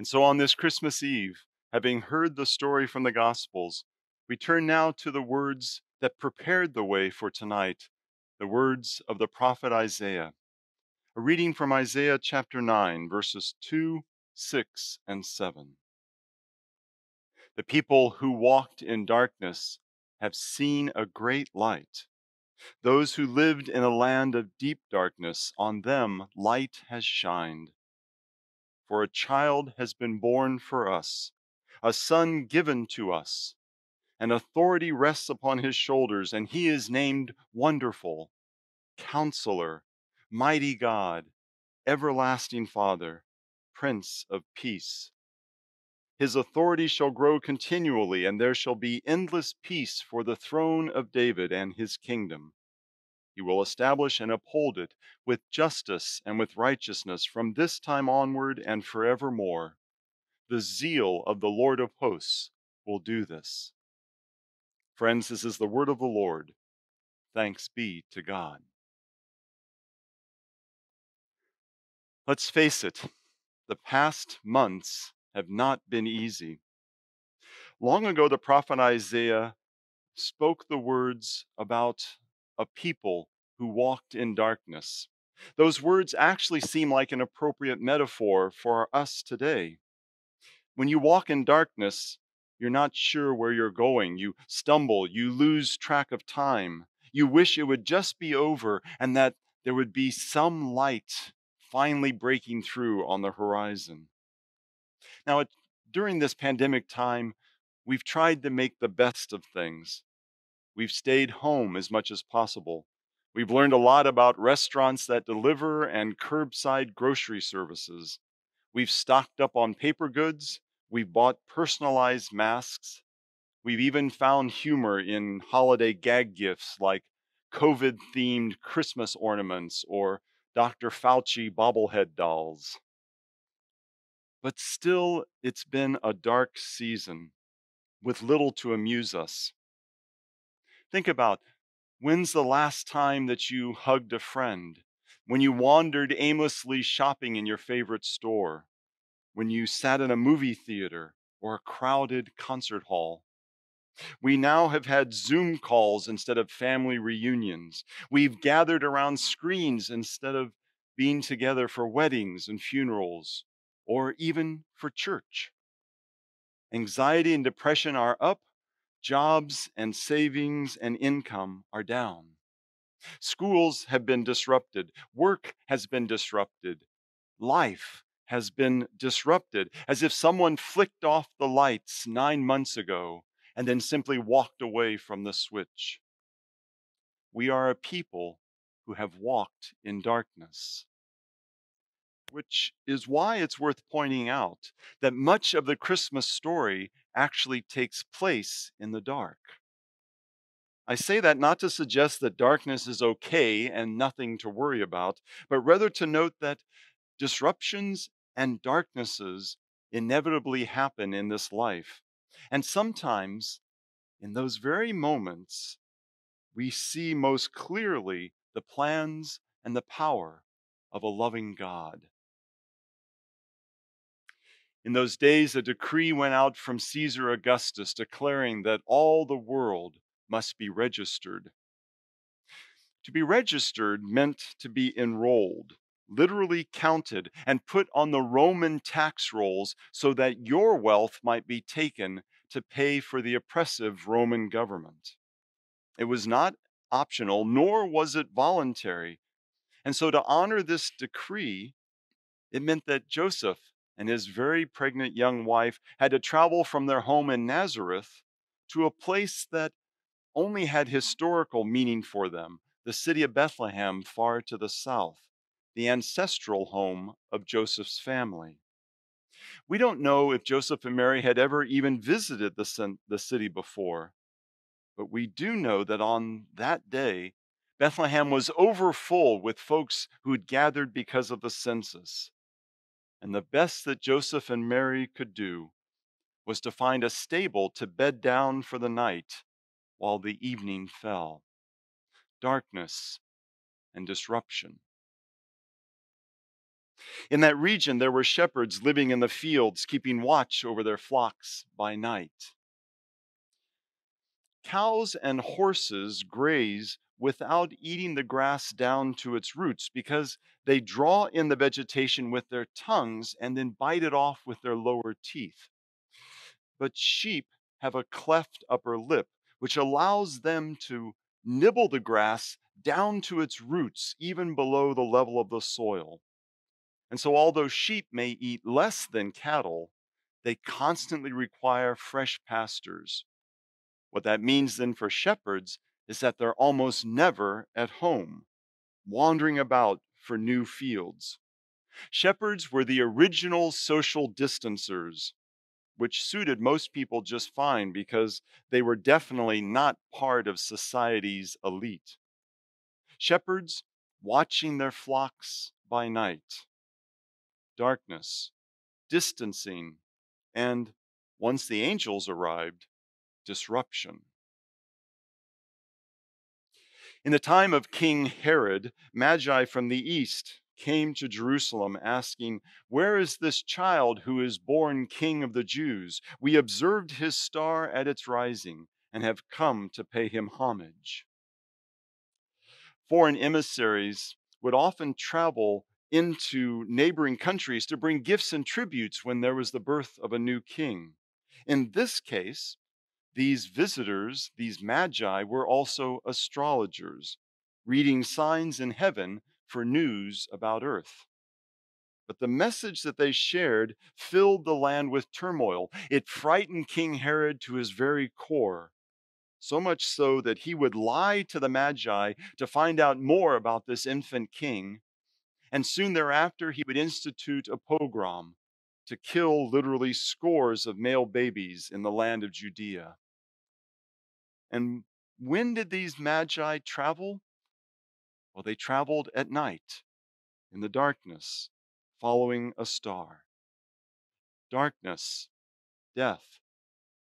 And so on this Christmas Eve, having heard the story from the Gospels, we turn now to the words that prepared the way for tonight, the words of the prophet Isaiah. A reading from Isaiah chapter 9, verses 2, 6, and 7. The people who walked in darkness have seen a great light. Those who lived in a land of deep darkness, on them light has shined. For a child has been born for us, a son given to us, and authority rests upon his shoulders, and he is named Wonderful, Counselor, Mighty God, Everlasting Father, Prince of Peace. His authority shall grow continually, and there shall be endless peace for the throne of David and his kingdom he will establish and uphold it with justice and with righteousness from this time onward and forevermore. The zeal of the Lord of hosts will do this. Friends, this is the word of the Lord. Thanks be to God. Let's face it, the past months have not been easy. Long ago, the prophet Isaiah spoke the words about a people who walked in darkness. Those words actually seem like an appropriate metaphor for us today. When you walk in darkness, you're not sure where you're going. You stumble, you lose track of time. You wish it would just be over and that there would be some light finally breaking through on the horizon. Now, during this pandemic time, we've tried to make the best of things. We've stayed home as much as possible. We've learned a lot about restaurants that deliver and curbside grocery services. We've stocked up on paper goods. We've bought personalized masks. We've even found humor in holiday gag gifts like COVID themed Christmas ornaments or Dr. Fauci bobblehead dolls. But still, it's been a dark season with little to amuse us. Think about when's the last time that you hugged a friend? When you wandered aimlessly shopping in your favorite store? When you sat in a movie theater or a crowded concert hall? We now have had Zoom calls instead of family reunions. We've gathered around screens instead of being together for weddings and funerals or even for church. Anxiety and depression are up Jobs and savings and income are down. Schools have been disrupted. Work has been disrupted. Life has been disrupted, as if someone flicked off the lights nine months ago and then simply walked away from the switch. We are a people who have walked in darkness which is why it's worth pointing out that much of the Christmas story actually takes place in the dark. I say that not to suggest that darkness is okay and nothing to worry about, but rather to note that disruptions and darknesses inevitably happen in this life. And sometimes, in those very moments, we see most clearly the plans and the power of a loving God. In those days, a decree went out from Caesar Augustus declaring that all the world must be registered. To be registered meant to be enrolled, literally counted, and put on the Roman tax rolls so that your wealth might be taken to pay for the oppressive Roman government. It was not optional, nor was it voluntary. And so, to honor this decree, it meant that Joseph and his very pregnant young wife had to travel from their home in Nazareth to a place that only had historical meaning for them the city of Bethlehem, far to the south, the ancestral home of Joseph's family. We don't know if Joseph and Mary had ever even visited the, the city before, but we do know that on that day, Bethlehem was overfull with folks who had gathered because of the census. And the best that Joseph and Mary could do was to find a stable to bed down for the night while the evening fell. Darkness and disruption. In that region, there were shepherds living in the fields, keeping watch over their flocks by night. Cows and horses graze without eating the grass down to its roots because they draw in the vegetation with their tongues and then bite it off with their lower teeth. But sheep have a cleft upper lip, which allows them to nibble the grass down to its roots, even below the level of the soil. And so, although sheep may eat less than cattle, they constantly require fresh pastures. What that means then for shepherds is that they're almost never at home, wandering about for new fields. Shepherds were the original social distancers, which suited most people just fine because they were definitely not part of society's elite. Shepherds watching their flocks by night, darkness, distancing, and once the angels arrived, disruption. In the time of King Herod, Magi from the east came to Jerusalem asking, Where is this child who is born King of the Jews? We observed his star at its rising and have come to pay him homage. Foreign emissaries would often travel into neighboring countries to bring gifts and tributes when there was the birth of a new king. In this case, these visitors, these magi, were also astrologers, reading signs in heaven for news about earth. But the message that they shared filled the land with turmoil. It frightened King Herod to his very core, so much so that he would lie to the Magi to find out more about this infant king. And soon thereafter, he would institute a pogrom to kill literally scores of male babies in the land of Judea. And when did these magi travel? Well, they traveled at night in the darkness, following a star. Darkness, death,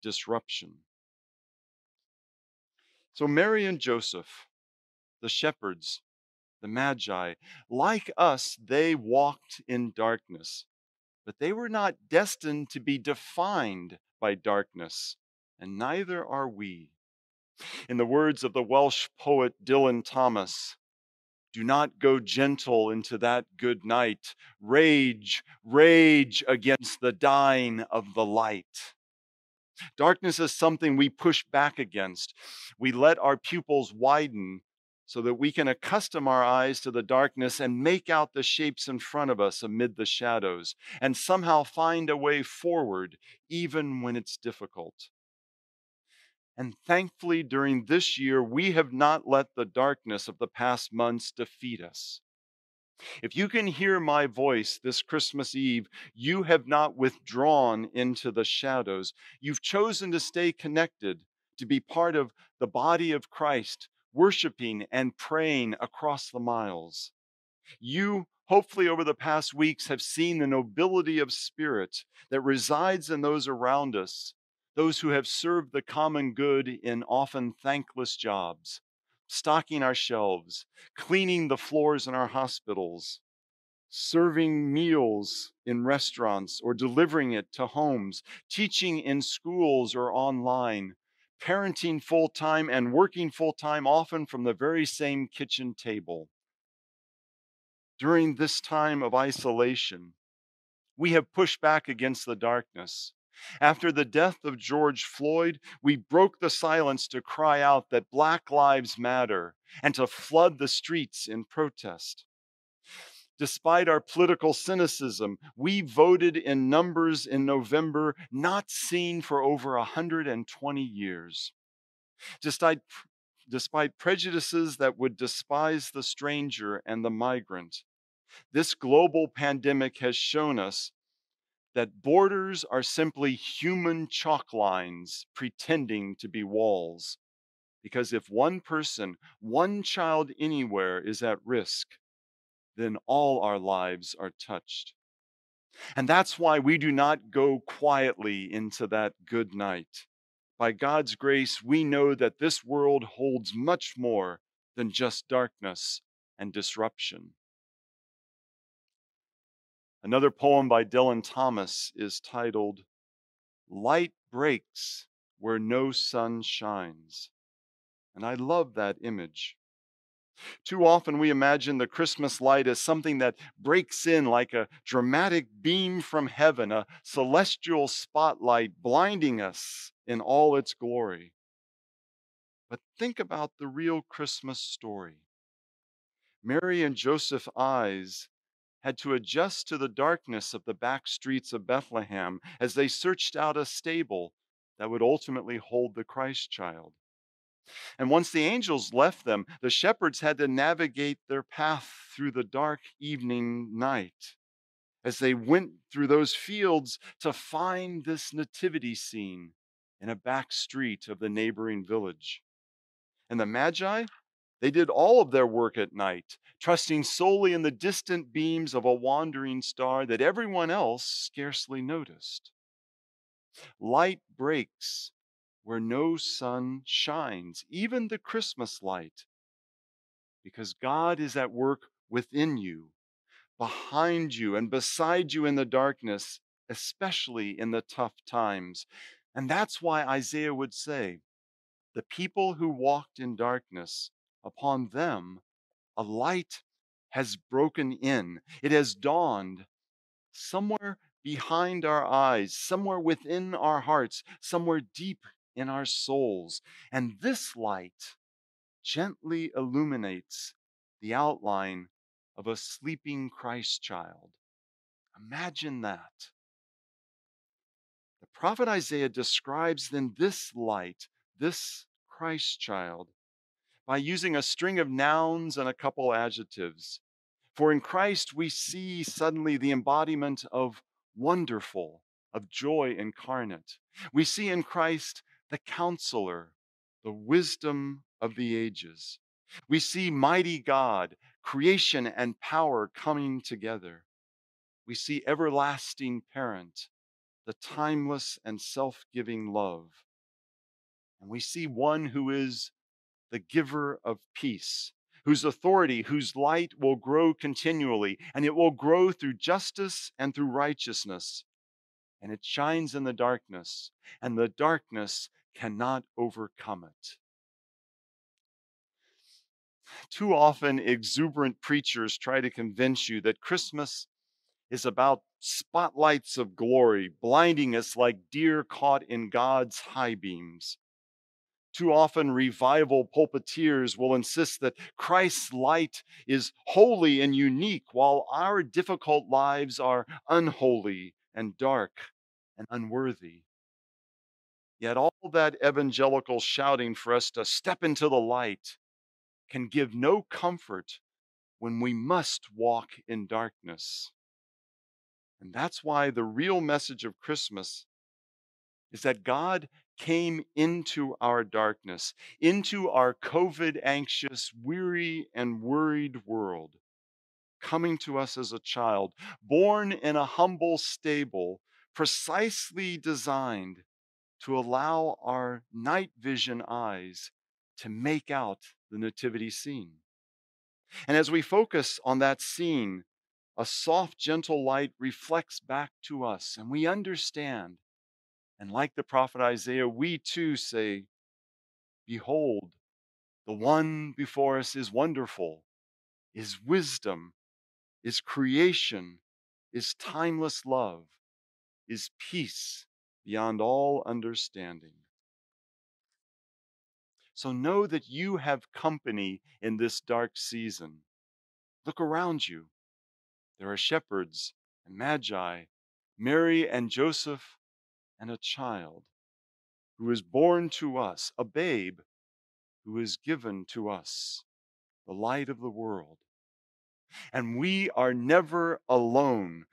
disruption. So, Mary and Joseph, the shepherds, the magi, like us, they walked in darkness, but they were not destined to be defined by darkness, and neither are we. In the words of the Welsh poet Dylan Thomas, do not go gentle into that good night. Rage, rage against the dying of the light. Darkness is something we push back against. We let our pupils widen so that we can accustom our eyes to the darkness and make out the shapes in front of us amid the shadows, and somehow find a way forward, even when it's difficult. And thankfully, during this year, we have not let the darkness of the past months defeat us. If you can hear my voice this Christmas Eve, you have not withdrawn into the shadows. You've chosen to stay connected, to be part of the body of Christ, worshiping and praying across the miles. You, hopefully, over the past weeks, have seen the nobility of spirit that resides in those around us those who have served the common good in often thankless jobs, stocking our shelves, cleaning the floors in our hospitals, serving meals in restaurants or delivering it to homes, teaching in schools or online, parenting full time and working full time, often from the very same kitchen table. During this time of isolation, we have pushed back against the darkness after the death of George Floyd, we broke the silence to cry out that Black Lives Matter and to flood the streets in protest. Despite our political cynicism, we voted in numbers in November not seen for over 120 years. Despite, despite prejudices that would despise the stranger and the migrant, this global pandemic has shown us that borders are simply human chalk lines pretending to be walls. Because if one person, one child anywhere is at risk, then all our lives are touched. And that's why we do not go quietly into that good night. By God's grace, we know that this world holds much more than just darkness and disruption. Another poem by Dylan Thomas is titled Light Breaks Where No Sun Shines. And I love that image. Too often we imagine the Christmas light as something that breaks in like a dramatic beam from heaven, a celestial spotlight blinding us in all its glory. But think about the real Christmas story. Mary and Joseph's eyes had to adjust to the darkness of the back streets of Bethlehem as they searched out a stable that would ultimately hold the Christ child. And once the angels left them, the shepherds had to navigate their path through the dark evening night as they went through those fields to find this nativity scene in a back street of the neighboring village. And the Magi, they did all of their work at night, trusting solely in the distant beams of a wandering star that everyone else scarcely noticed. Light breaks where no sun shines, even the Christmas light, because God is at work within you, behind you, and beside you in the darkness, especially in the tough times. And that's why Isaiah would say, The people who walked in darkness, upon them a light has broken in, it has dawned somewhere behind our eyes, somewhere within our hearts, somewhere deep in our souls. And this light gently illuminates the outline of a sleeping Christ child. Imagine that. The prophet Isaiah describes then this light, this Christ child, by using a string of nouns and a couple adjectives. For in Christ we see suddenly the embodiment of wonderful, of joy incarnate. We see in Christ the counselor, the wisdom of the ages. We see mighty God, creation and power coming together. We see everlasting parent, the timeless and self giving love. And we see one who is the giver of peace, whose authority, whose light will grow continually, and it will grow through justice and through righteousness. And it shines in the darkness, and the darkness cannot overcome it. Too often, exuberant preachers try to convince you that Christmas is about spotlights of glory, blinding us like deer caught in God's high beams. Too often, revival pulpiteers will insist that Christ's light is holy and unique, while our difficult lives are unholy and dark and unworthy. Yet all that evangelical shouting for us to step into the light can give no comfort when we must walk in darkness. And that's why the real message of Christmas is that God came into our darkness, into our COVID anxious, weary, and worried world, coming to us as a child, born in a humble stable, precisely designed to allow our night vision eyes to make out the nativity scene. And as we focus on that scene, a soft, gentle light reflects back to us, and we understand. And like the prophet Isaiah, we too say, Behold, the one before us is wonderful, is wisdom, is creation, is timeless love, is peace, beyond all understanding. So know that you have company in this dark season. Look around you. There are shepherds and magi, Mary and Joseph, and a child who is born to us, a babe who is given to us, the light of the world. And we are never alone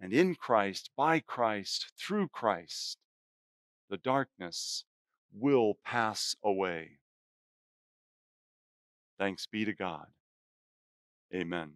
and in Christ, by Christ, through Christ, the darkness will pass away. Thanks be to God. Amen.